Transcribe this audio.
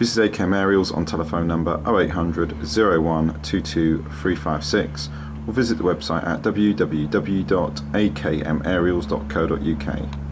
This is AKM Aerials on telephone number 0800 01 or visit the website at www.akmaerials.co.uk.